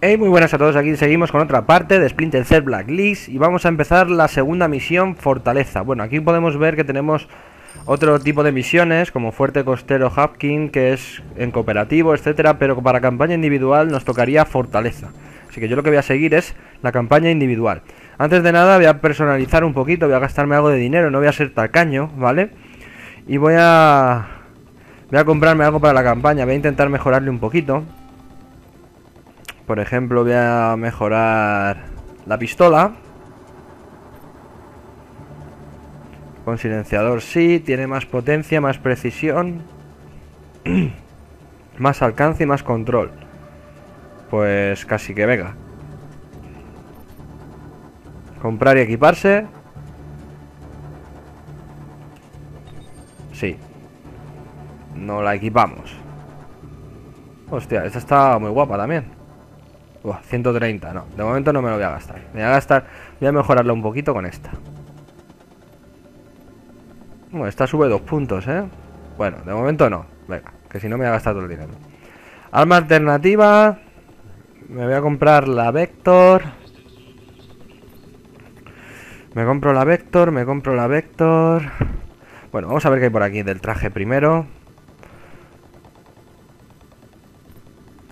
Hey, muy buenas a todos, aquí seguimos con otra parte de Splinter Cell Blacklist y vamos a empezar la segunda misión, Fortaleza. Bueno, aquí podemos ver que tenemos otro tipo de misiones, como Fuerte Costero Hapkin, que es en cooperativo, etcétera, pero para campaña individual nos tocaría Fortaleza. Así que yo lo que voy a seguir es la campaña individual. Antes de nada voy a personalizar un poquito, voy a gastarme algo de dinero, no voy a ser tacaño, ¿vale? Y voy a... Voy a comprarme algo para la campaña, voy a intentar mejorarle un poquito. Por ejemplo, voy a mejorar la pistola. Con silenciador sí, tiene más potencia, más precisión. más alcance y más control. Pues casi que venga. Comprar y equiparse. Sí. No la equipamos. Hostia, esta está muy guapa también. 130, no. De momento no me lo voy a gastar. Me voy a gastar... Voy a mejorarlo un poquito con esta. Bueno, esta sube dos puntos, ¿eh? Bueno, de momento no. Venga, que si no me voy a gastar todo el dinero. Arma alternativa. Me voy a comprar la Vector. Me compro la Vector, me compro la Vector. Bueno, vamos a ver qué hay por aquí del traje primero.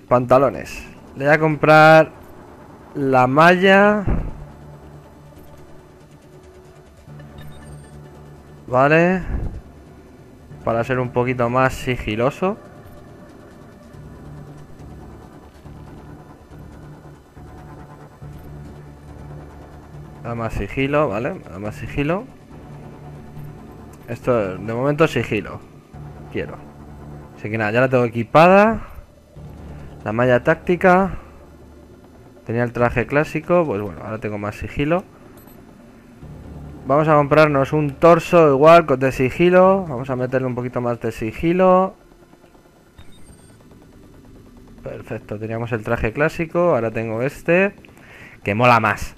Pantalones. Le voy a comprar la malla. Vale. Para ser un poquito más sigiloso. Da más sigilo, ¿vale? Da más sigilo. Esto, de momento sigilo. Quiero. Así que nada, ya la tengo equipada. La malla táctica. Tenía el traje clásico. Pues bueno, ahora tengo más sigilo. Vamos a comprarnos un torso igual de sigilo. Vamos a meterle un poquito más de sigilo. Perfecto, teníamos el traje clásico. Ahora tengo este. Que mola más.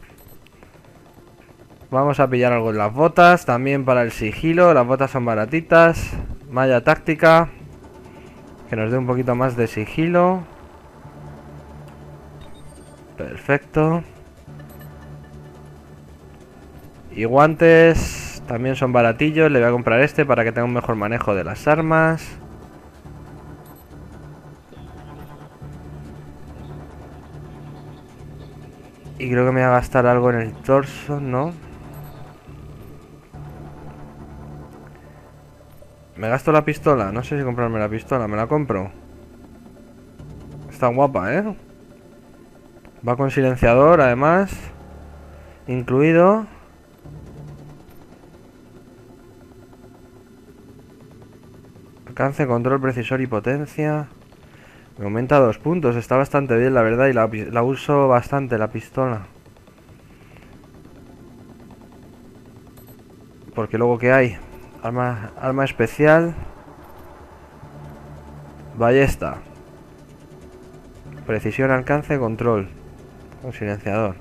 Vamos a pillar algo en las botas. También para el sigilo. Las botas son baratitas. Malla táctica. Que nos dé un poquito más de sigilo. Perfecto. Y guantes también son baratillos. Le voy a comprar este para que tenga un mejor manejo de las armas. Y creo que me voy a gastar algo en el torso, ¿no? Me gasto la pistola. No sé si comprarme la pistola. Me la compro. Está guapa, ¿eh? Va con silenciador, además. Incluido. Alcance, control, precisor y potencia. Me aumenta dos puntos. Está bastante bien, la verdad. Y la, uso bastante, la pistola. Porque luego, ¿qué hay? Arma, arma especial. Ballesta. Precisión, alcance, control. Un silenciador.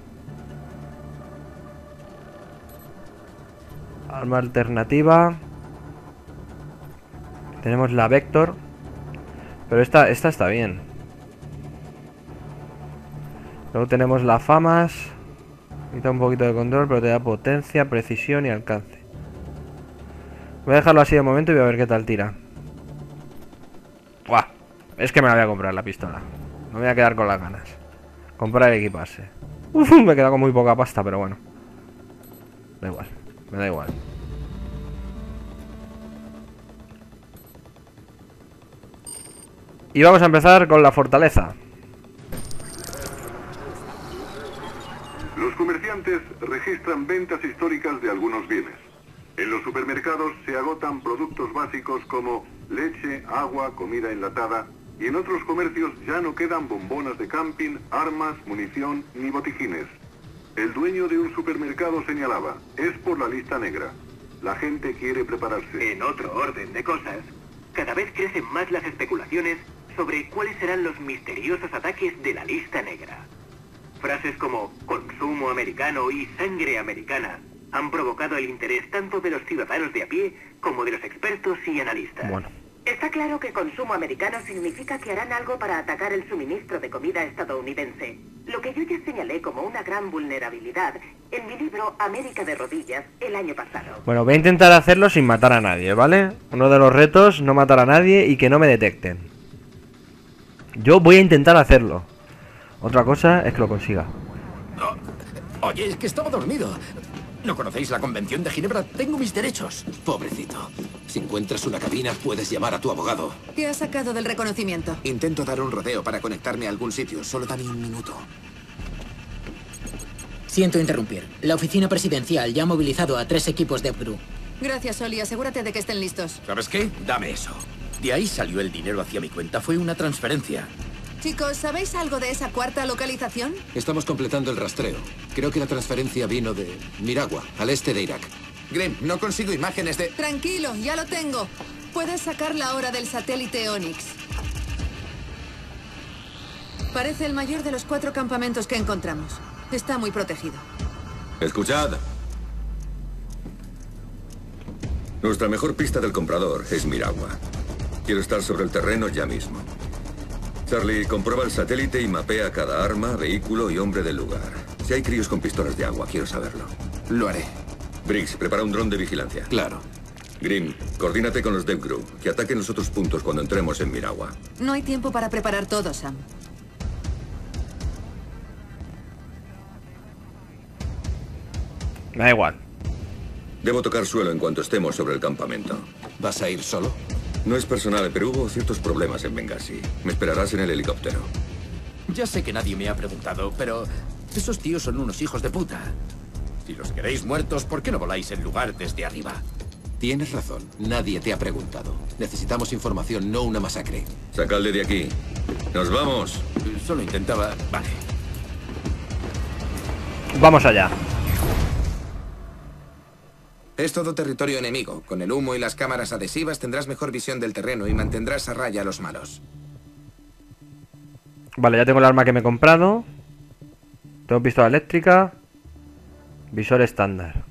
Arma alternativa. Tenemos la Vector. Pero esta, esta está bien. Luego tenemos la Famas. Quita un poquito de control, pero te da potencia, precisión y alcance. Voy a dejarlo así de momento y voy a ver qué tal tira. Buah, es que me la voy a comprar la pistola. Me voy a quedar con las ganas. Comprar equiparse. Uf, me he quedado con muy poca pasta, pero bueno. Da igual, me da igual. Y vamos a empezar con la fortaleza. Los comerciantes registran ventas históricas de algunos bienes. En los supermercados se agotan productos básicos como leche, agua, comida enlatada y en otros comercios ya no quedan bombonas de camping, armas, munición ni botiquines. El dueño de un supermercado señalaba, es por la lista negra. La gente quiere prepararse. En otro orden de cosas, cada vez crecen más las especulaciones sobre cuáles serán los misteriosos ataques de la lista negra. Frases como consumo americano y sangre americana han provocado el interés tanto de los ciudadanos de a pie como de los expertos y analistas. Bueno. Está claro que consumo americano significa que harán algo para atacar el suministro de comida estadounidense. Lo que yo ya señalé como una gran vulnerabilidad en mi libro América de Rodillas el año pasado. Bueno, voy a intentar hacerlo sin matar a nadie, ¿vale? Uno de los retos, no matar a nadie y que no me detecten. Yo voy a intentar hacerlo. Otra cosa es que lo consiga. Oye, es que estaba dormido. ¿No conocéis la Convención de Ginebra? Tengo mis derechos. Pobrecito. Si encuentras una cabina, puedes llamar a tu abogado. ¿Qué has sacado del reconocimiento? Intento dar un rodeo para conectarme a algún sitio. Solo dame un minuto. Siento interrumpir. La oficina presidencial ya ha movilizado a tres equipos de UPGRU. Gracias, Oli. Asegúrate de que estén listos. ¿Sabes qué? Dame eso. De ahí salió el dinero hacia mi cuenta. Fue una transferencia. Chicos, ¿sabéis algo de esa cuarta localización? Estamos completando el rastreo. Creo que la transferencia vino de Miragua, al este de Irak. Grim, no consigo imágenes de... Tranquilo, ya lo tengo. Puedes sacar la hora del satélite Onyx. Parece el mayor de los cuatro campamentos que encontramos. Está muy protegido. Escuchad. Nuestra mejor pista del comprador es Miragua. Quiero estar sobre el terreno ya mismo. Charlie, comprueba el satélite y mapea cada arma, vehículo y hombre del lugar. Si hay críos con pistolas de agua, quiero saberlo. Lo haré. Briggs, prepara un dron de vigilancia. Claro. Grim, coordínate con los Devgru, que ataquen los otros puntos cuando entremos en Miragua. No hay tiempo para preparar todo, Sam. Me da igual. Debo tocar suelo en cuanto estemos sobre el campamento. ¿Vas a ir solo? No es personal, pero hubo ciertos problemas en Benghazi. Me esperarás en el helicóptero. Ya sé que nadie me ha preguntado, pero esos tíos son unos hijos de puta. Si los queréis muertos, ¿por qué no voláis en lugar desde arriba? Tienes razón. Nadie te ha preguntado. Necesitamos información, no una masacre. Sacadle de aquí. ¡Nos vamos! Solo intentaba... Vale. Vamos allá. Es todo territorio enemigo. Con el humo y las cámaras adhesivas tendrás mejor visión del terreno y mantendrás a raya a los malos. Vale, ya tengo el arma que me he comprado. Tengo pistola eléctrica. Visor estándar.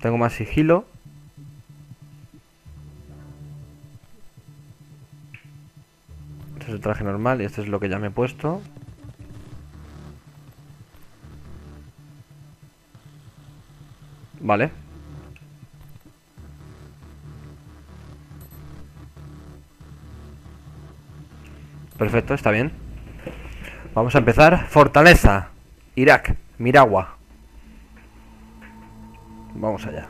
Tengo más sigilo. Este es el traje normal y este es lo que ya me he puesto. Vale. Perfecto, está bien. Vamos a empezar. Fortaleza. Irak. Miragua. Vamos allá.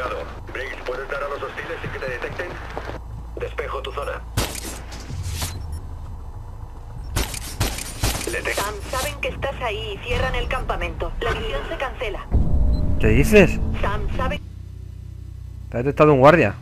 Desplegado. Briggs, ¿puedes dar a los hostiles sin que te detecten? Despejo tu zona. Sam, saben que estás ahí y cierran el campamento. La misión se cancela. ¿Qué dices? Sam, saben... Te ha detectado un guardia.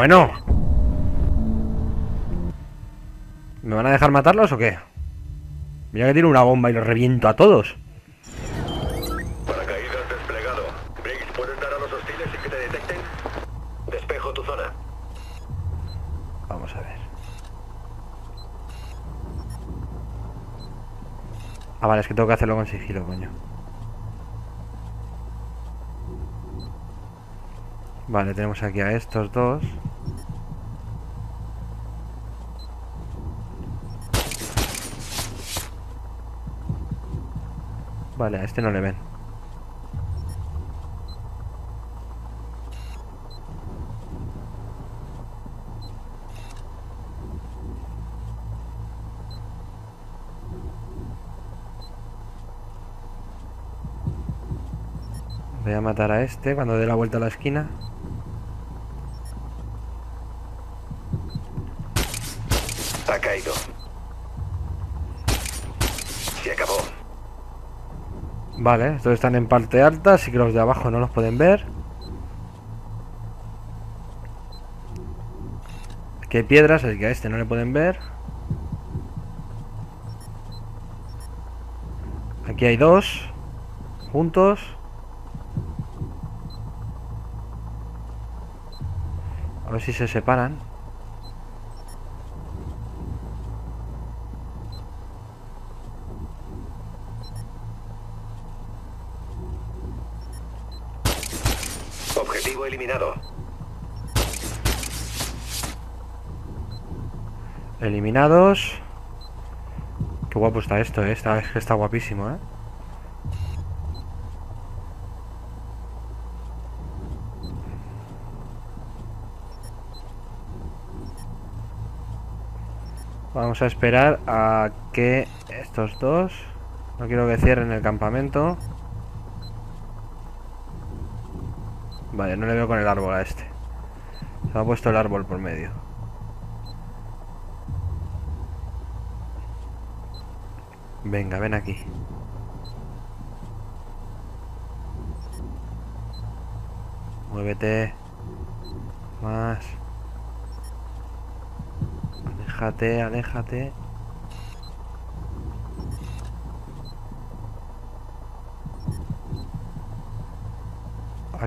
Bueno. ¿Me van a dejar matarlos o qué? Mira que tiene una bomba y los reviento a todos. Paracaídas desplegado. Briggs, ¿puedes dar a los hostiles sin que te detecten? Despejo tu zona. Vamos a ver. Ah, vale, es que tengo que hacerlo con sigilo, coño. Vale, tenemos aquí a estos dos. Vale, a este no le ven. Voy a matar a este cuando dé la vuelta a la esquina. Ha caído. Se acabó. Vale, estos están en parte alta, así que los de abajo no los pueden ver. Aquí hay piedras, así que a este no le pueden ver. Aquí hay dos. Juntos. A ver si se separan. Eliminado. Eliminados. Qué guapo está esto, ¿eh? Está, está guapísimo, ¿eh? Vamos a esperar a que estos dos... No quiero que cierren el campamento. Vale, no le veo con el árbol a este. Se ha puesto el árbol por medio. Venga, ven aquí. Muévete. Más. Aléjate, aléjate.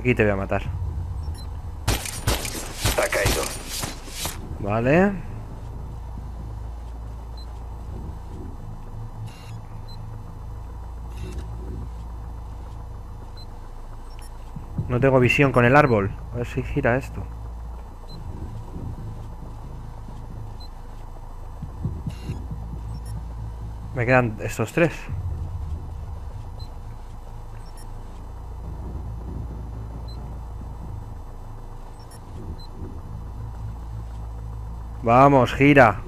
Aquí te voy a matar. Ha caído. Vale. No tengo visión con el árbol. A ver si gira esto. Me quedan estos tres. Vamos, gira.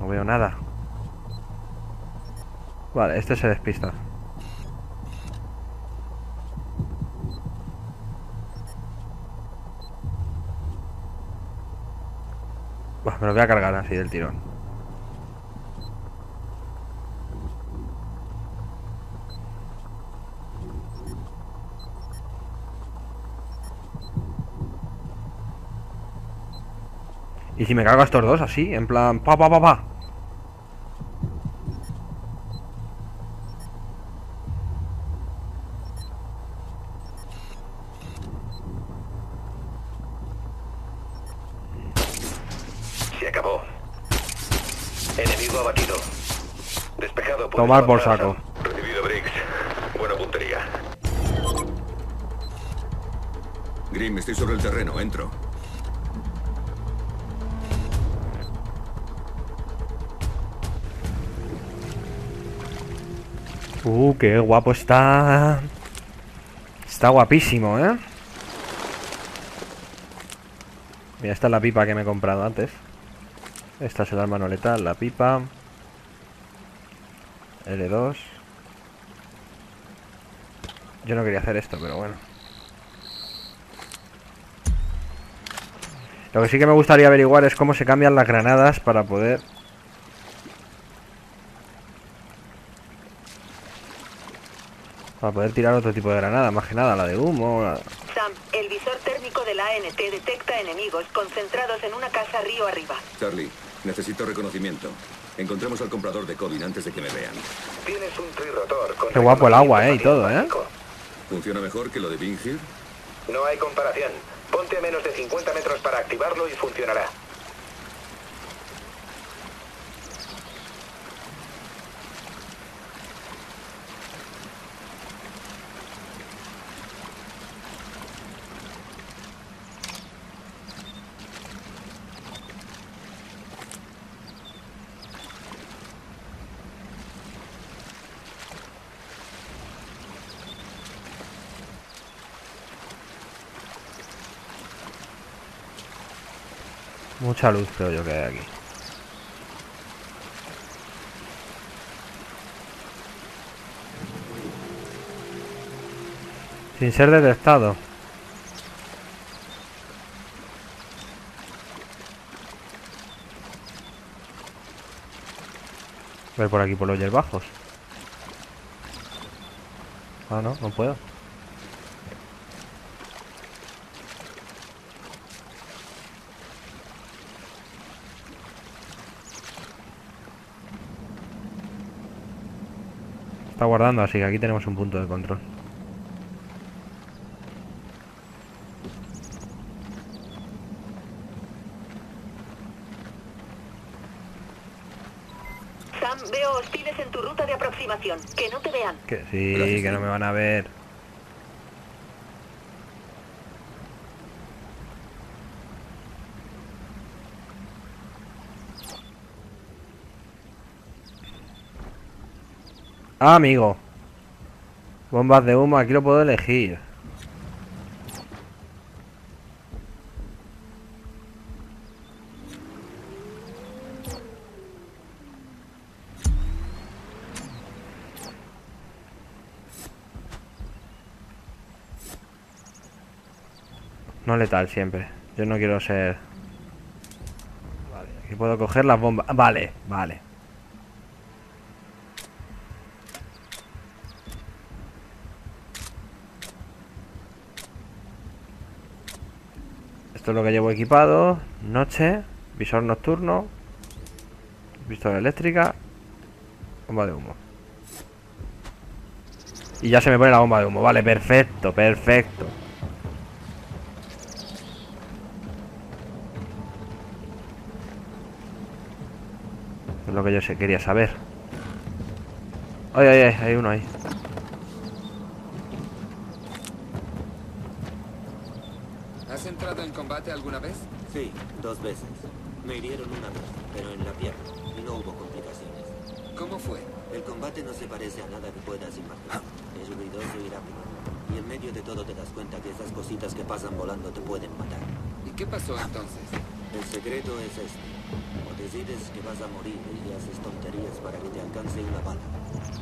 No veo nada. Vale, este se despista. Buah, me lo voy a cargar así del tirón. Y si me cargo a estos dos así, en plan pa pa pa pa. Se acabó. Enemigo abatido. Despejado. puedes Tomar por saco. Recibido, Briggs. Buena puntería. Grim, estoy sobre el terreno, entro. Uh, qué guapo está. Está guapísimo, ¿eh? Mira, esta es la pipa que me he comprado antes. Esta es el arma letal, la pipa. L2. Yo no quería hacer esto, pero bueno. Lo que sí que me gustaría averiguar es cómo se cambian las granadas para poder... Para poder tirar otro tipo de granada, más que nada, la de humo, la- Sam, el visor térmico de la ANT detecta enemigos concentrados en una casa río arriba. Charlie, necesito reconocimiento. Encontremos al comprador de Colin antes de que me vean. Tienes un trirotor con Qué guapo el agua, eh, y todo, eh. ¿Funciona mejor que lo de Bing Hill? No hay comparación. Ponte a menos de 50 metros para activarlo y funcionará. mucha luz, creo yo, que hay aquí. Sin ser detectado. Voy por aquí por los yerbajos. Ah, no, no puedo. Está guardando, así que aquí tenemos un punto de control. Sam, veo hostiles en tu ruta de aproximación. Que no te vean. Que sí, Gracias, que no me van a ver. Ah, amigo. Bombas de humo, aquí lo puedo elegir. No letal siempre. Yo no quiero ser... Vale, aquí puedo coger las bombas. Vale, vale. Esto es lo que llevo equipado. Noche, visor nocturno, pistola eléctrica, bomba de humo. Y ya se me pone la bomba de humo. Vale, perfecto, perfecto. Es lo que yo quería saber. Ay, ay, ay, hay uno ahí. ¿Has entrado en combate alguna vez? Sí, dos veces. Me hirieron una vez, pero en la pierna, y no hubo complicaciones. ¿Cómo fue? El combate no se parece a nada que puedas imaginar. Es ruidoso y rápido. Y en medio de todo te das cuenta que esas cositas que pasan volando te pueden matar. ¿Y qué pasó entonces? El secreto es este. O decides que vas a morir y haces tonterías para que te alcance una bala.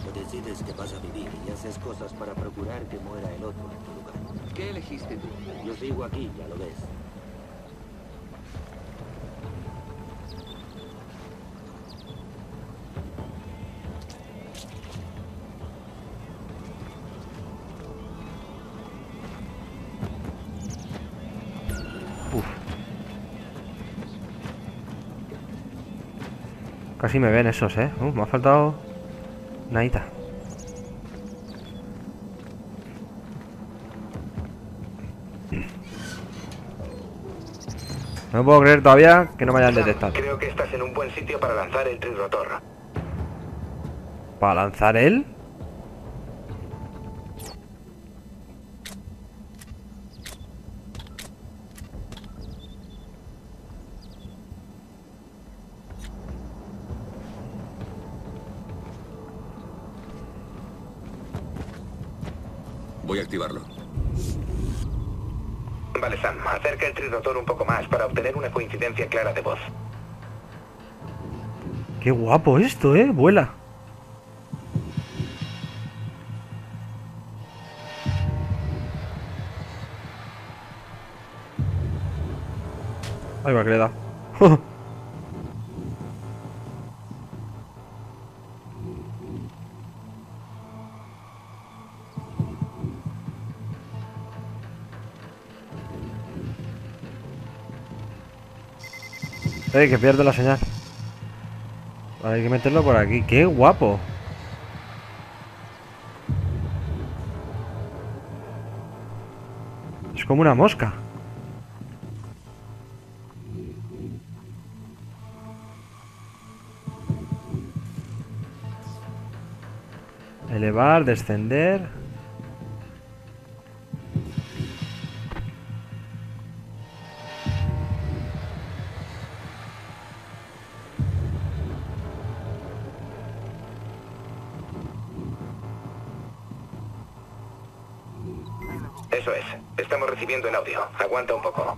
O decides que vas a vivir y haces cosas para procurar que muera el otro en tu lugar. ¿Qué elegiste tú? Yo sigo aquí, ya lo ves. Casi me ven esos, eh. Uh, me ha faltado. Naita. No puedo creer todavía que no me hayan detectado. Creo que estás en un buen sitio para lanzar el trirotor. ¿Para lanzar él? Acerca el trirotor un poco más para obtener una coincidencia clara de voz. Qué guapo esto, eh. Vuela. Ahí va, que le da. Eh, que pierdo la señal. Hay que meterlo por aquí. ¡Qué guapo! Es como una mosca. Elevar, descender. Aguanta un poco.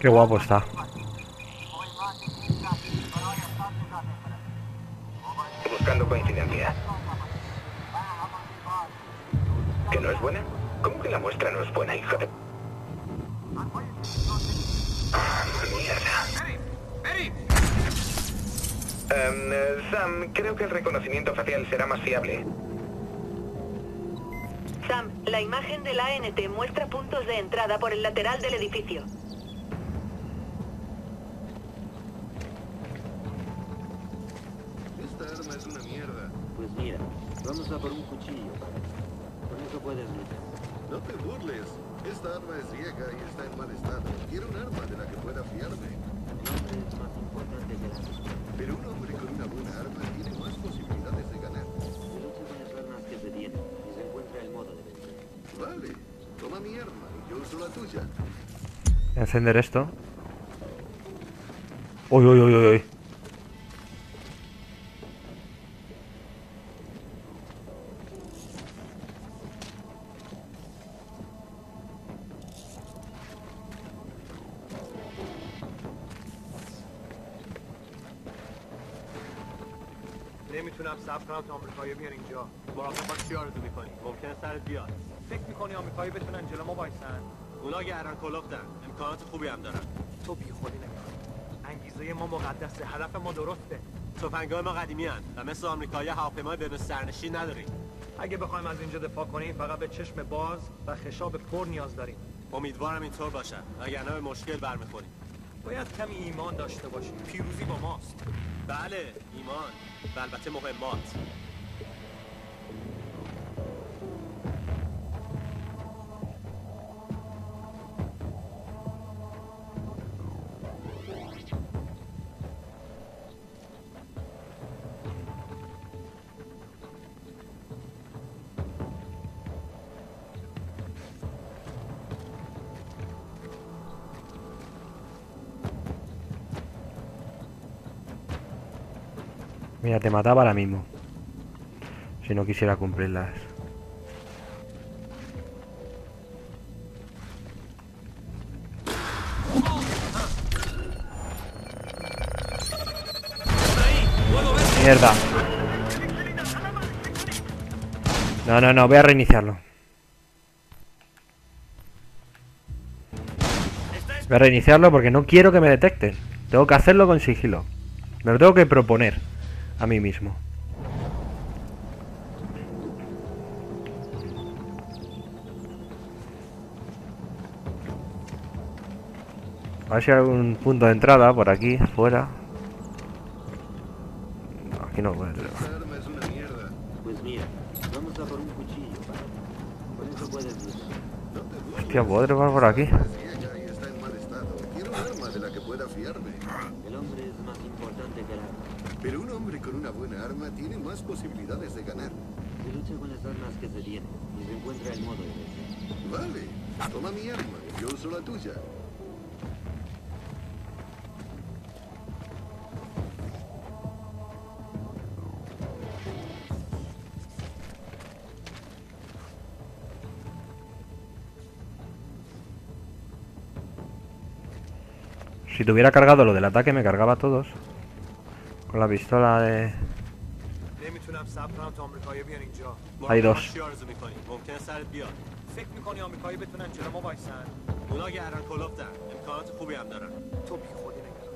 Qué guapo está. Buscando coincidencia. ¿Que no es buena? ¿Cómo que la muestra no es buena, hija de... Ah, mierda. Em, eh, Sam, creo que el reconocimiento facial será más fiable. La imagen del ANT muestra puntos de entrada por el lateral del edificio. Encender esto. Uy, uy, uy, uy, uy. نمی‌تونم صبر کنم تا آمریکایی بیان اینجا مراقب باش چی آرزو می‌کنی ممکنه سرت بیاد فکر می‌کنی آمریکایی بتونن جلو ما وایسن اونا گهران کلفتن امکانات خوبی هم دارن. تو بی خودی نگاه انگیزه ما مقدسه هدف ما درسته. تفنگای ما قدیمی هن و مثل آمریکایی هواپیمای بدون سرنشین نداریم. اگه بخوایم از اینجا دفاع کنیم فقط به چشم باز و خشاب پر نیاز داریم. امیدوارم اینطور باشه. وگرنه به مشکل برمیخوریم. باید کمی ایمان داشته باشیم. پیروزی با ماست. بله ایمان. و البته مهمات. Te mataba ahora mismo. Si no quisiera cumplirlas. Mierda. No, no, no, voy a reiniciarlo. Voy a reiniciarlo porque no quiero que me detecten. Tengo que hacerlo con sigilo. Me lo tengo que proponer a mí mismo. A ver si hay algún punto de entrada por aquí, fuera. No, aquí no puede. Pues mira, vamos a por un cuchillo para. Con eso puedes. Hostia, podré pasar por aquí. Esta arma es vieja y está en mal estado. Quiero un arma de la que pueda fiarme. El hombre es más importante que el arma. Pero un hombre con una buena arma tiene más posibilidades de ganar. Se lucha con las armas que se tienen y se encuentra el modo de vencer. Vale, toma mi arma y yo uso la tuya. Si tuviera cargado lo del ataque me cargaba a todos. Con la pistola de... نمی‌تونم صبر کنم تا آمریکایی بیان اینجا. dos. چی آرزو می‌کنی ممکنه سرت بیاد. فکر می‌کنی آمریکایی بتونن جلو ما وایسن؟ اونا گهران کلفتن امکانات خوبی هم دارن. تو بی خودی نگران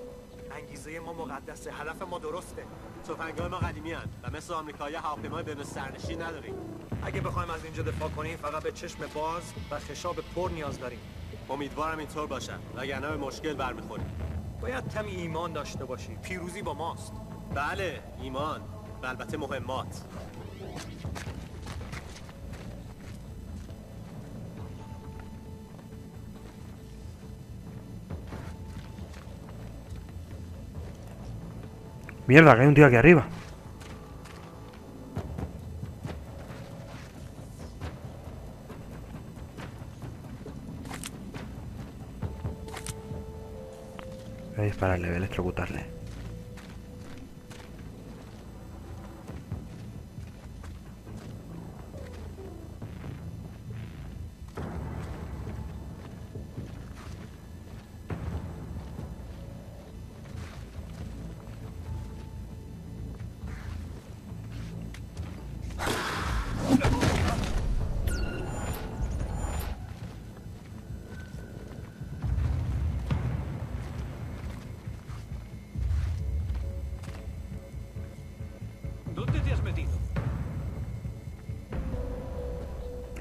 انگیزه ما مقدسه هدف ما درسته. تفنگای ما قدیمی هن و مثل آمریکایی هواپیمای بدون سرنشین نداریم. اگه بخوایم از اینجا دفاع کنیم فقط به چشم باز و خشاب پر نیاز داریم. امیدوارم اینطور باشه. وگرنه به مشکل برمیخوریم. باید کمی ایمان داشته باشی. پیروزی با ماست. بله ایمان. البته مهمات Mierda, que hay un tío aquí arriba. Voy a dispararle, voy a electrocutarle.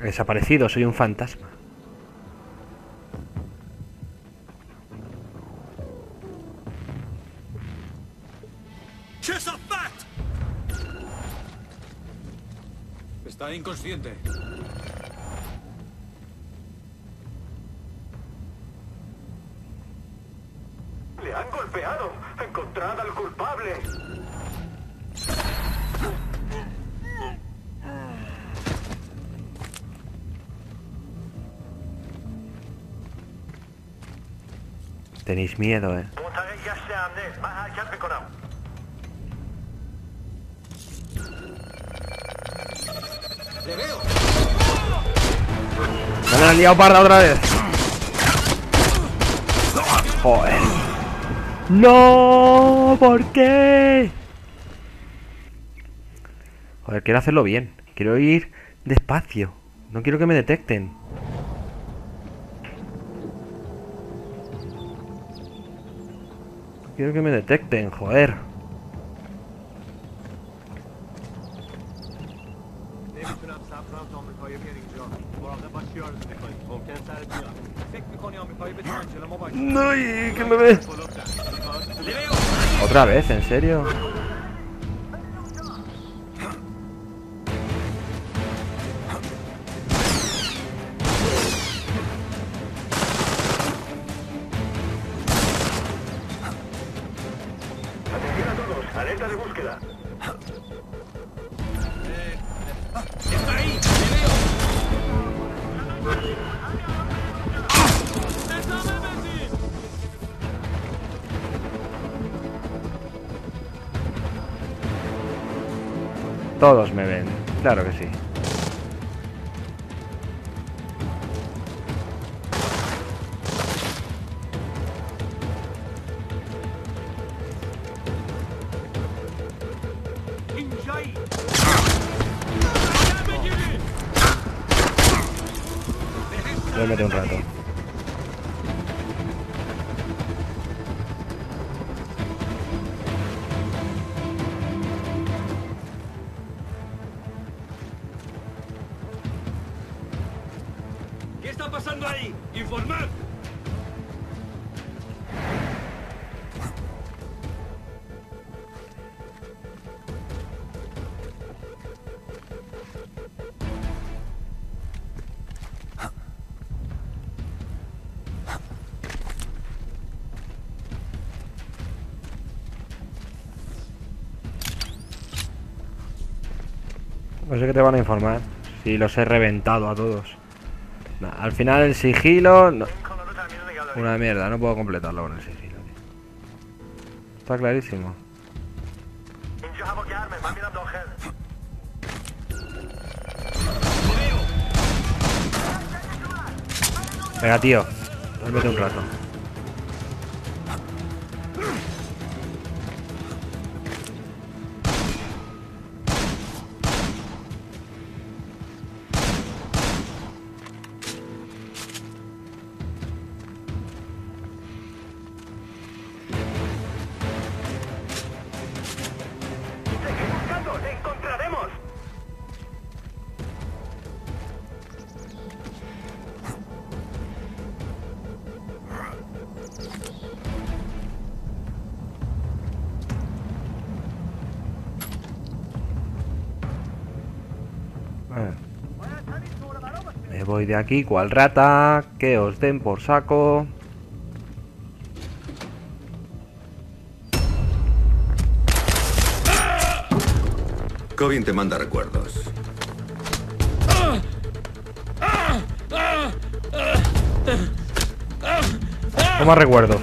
Desaparecido, soy un fantasma. Está inconsciente. tenéis miedo, ¿eh? ¡Me han liado parda otra vez! ¡Joder! ¡No! ¿Por qué? Joder, quiero hacerlo bien. Quiero ir despacio. No quiero que me detecten. Quiero que me detecten, joder. ¡No! ¿Qué me ves? ¿Otra vez? ¿En serio? Todos me ven, claro que sí. Le mete un rato. sé qué te van a informar. Si los he reventado a todos. Al final el sigilo... Una mierda, no puedo completarlo con el sigilo. Está clarísimo. Venga, tío. Duérmete un rato. De aquí, cual rata. Que os den por saco. Cobin te manda recuerdos. Toma recuerdos.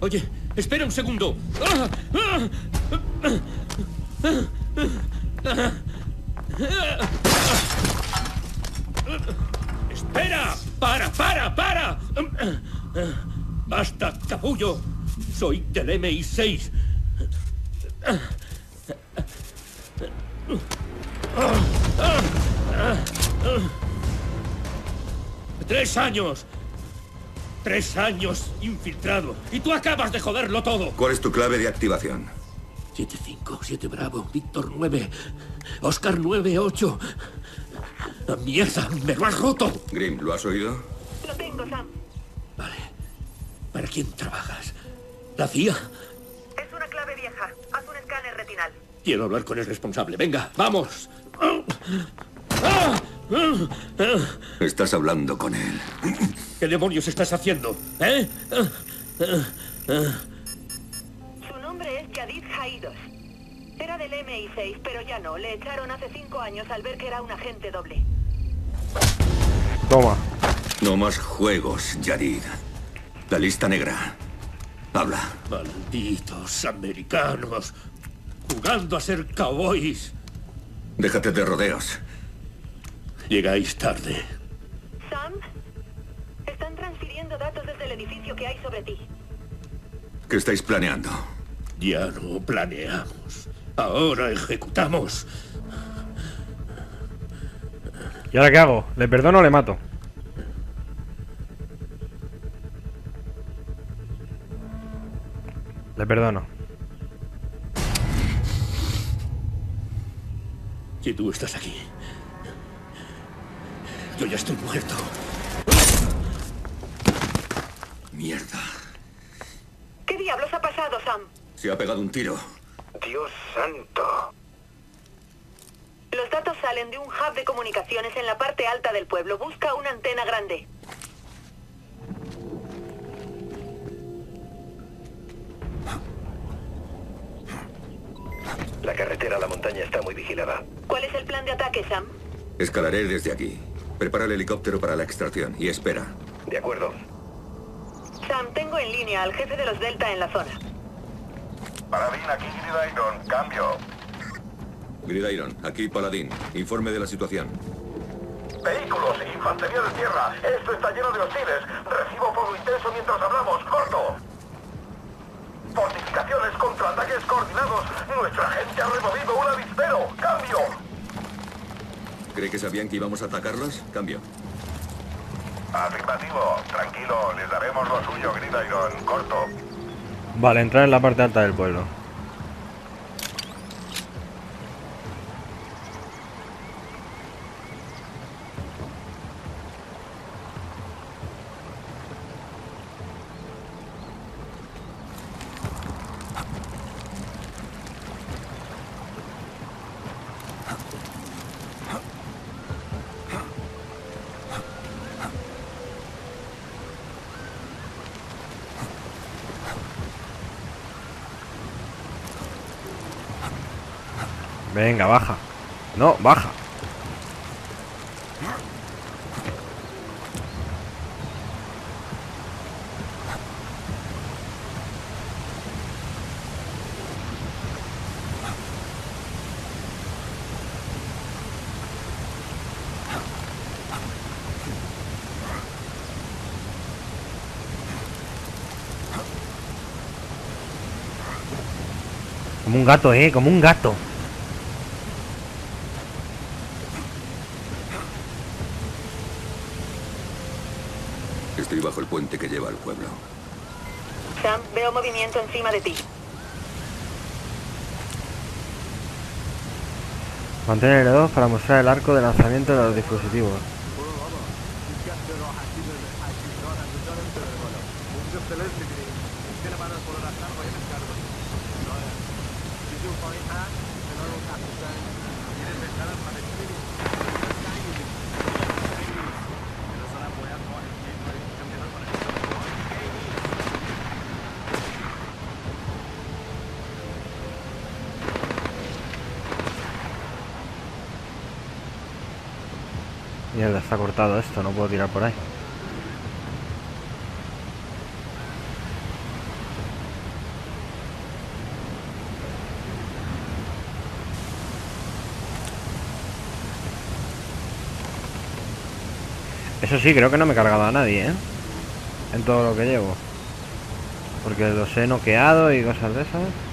Oye, espera un segundo. ¡Espera! ¡Para, para, para! ¡Basta, capullo! Soy del MI6. ¡Tres años! ¡Tres años infiltrado! ¡Y tú acabas de joderlo todo! ¿Cuál es tu clave de activación? 7-5, 7 Bravo, Víctor 9, Oscar 9, 8. ¡La mierda! ¡Me lo has roto! Grim, ¿lo has oído? Lo tengo, Sam. ¿Para quién trabajas? ¿La CIA? Es una clave vieja. Haz un escáner retinal. Quiero hablar con el responsable. Venga, vamos. Estás hablando con él. ¿Qué demonios estás haciendo? ¿Eh? Yadid Haidos. Era del MI6, pero ya no. Le echaron hace cinco años al ver que era un agente doble. Toma. No más juegos, Yadid. La lista negra. Habla. Malditos americanos. Jugando a ser cowboys. Déjate de rodeos. Llegáis tarde. Sam, están transfiriendo datos desde el edificio que hay sobre ti. ¿Qué estáis planeando? Ya no planeamos. Ahora ejecutamos. ¿Y ahora qué hago? ¿Le perdono o le mato? Le perdono. Si tú estás aquí, yo ya estoy muerto. Mierda. ¿Qué diablos ha pasado, Sam? Se ha pegado un tiro. Dios santo. Los datos salen de un hub de comunicaciones en la parte alta del pueblo. Busca una antena grande. La carretera a la montaña está muy vigilada. ¿Cuál es el plan de ataque, Sam? Escalaré desde aquí. Prepara el helicóptero para la extracción y espera. De acuerdo. Sam, tengo en línea al jefe de los Delta en la zona. Paladín, aquí Gridiron. Cambio. Gridiron, aquí Paladín. Informe de la situación. Vehículos, infantería de tierra. Esto está lleno de hostiles. Recibo fuego intenso mientras hablamos. Corto. Fortificaciones contra ataques coordinados. Nuestra gente ha removido un avispero. Cambio. ¿Cree que sabían que íbamos a atacarlos? Cambio. Afirmativo. Tranquilo, les daremos lo suyo, Gridiron. Corto. Vale, entrar en la parte alta del pueblo. Venga, baja. No, baja. Como un gato, eh, como un gato. Estoy bajo el puente que lleva al pueblo. Sam, veo movimiento encima de ti. Mantén el 2 para mostrar el arco de lanzamiento de los dispositivos. Mierda, está cortado esto, no puedo tirar por ahí. Eso sí, creo que no me he cargado a nadie, ¿eh? En todo lo que llevo. Porque los he noqueado y cosas de esas.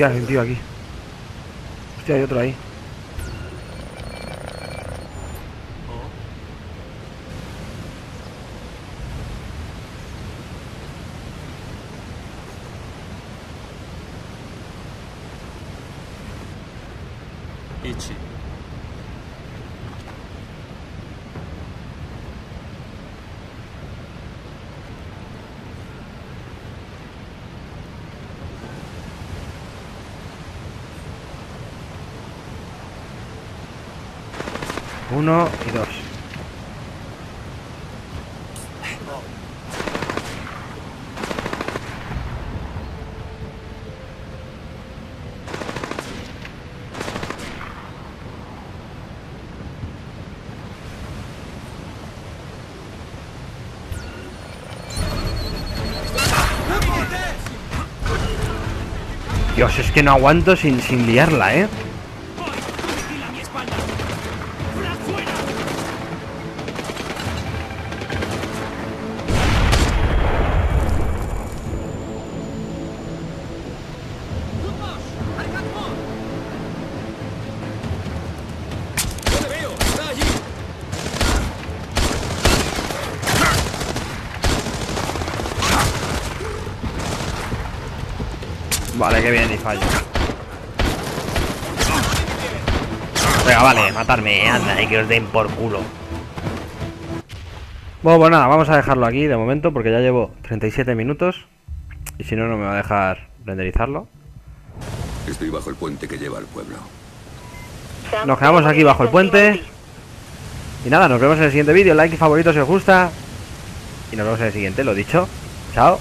Hostia, hay un aquí. Hostia, hay otro ahí. Uno y dos. Dios, es que no aguanto sin, sin liarla, ¿eh? Matarme, anda, y que os den por culo. Bueno, pues nada, vamos a dejarlo aquí de momento porque ya llevo 37 minutos. Y si no, no me va a dejar renderizarlo. Estoy bajo el puente que lleva al pueblo. Nos quedamos aquí bajo el puente. Y nada, nos vemos en el siguiente vídeo. Like y favorito si os gusta. Y nos vemos en el siguiente, lo dicho. Chao.